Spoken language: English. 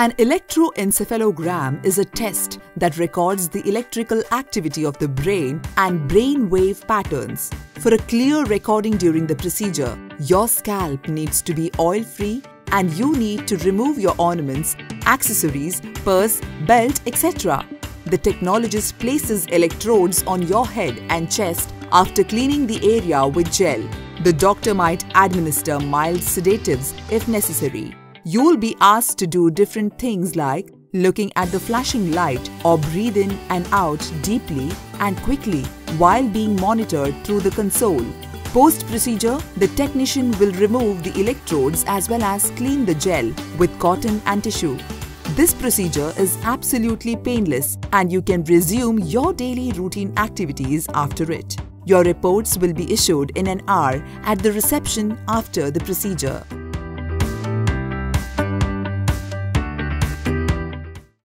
An electroencephalogram is a test that records the electrical activity of the brain and brain wave patterns. For a clear recording during the procedure, your scalp needs to be oil-free and you need to remove your ornaments, accessories, purse, belt, etc. The technologist places electrodes on your head and chest after cleaning the area with gel. The doctor might administer mild sedatives if necessary. You'll be asked to do different things like looking at the flashing light or breathe in and out deeply and quickly while being monitored through the console. Post-procedure, the technician will remove the electrodes as well as clean the gel with cotton and tissue. This procedure is absolutely painless and you can resume your daily routine activities after it. Your reports will be issued in an hour at the reception after the procedure.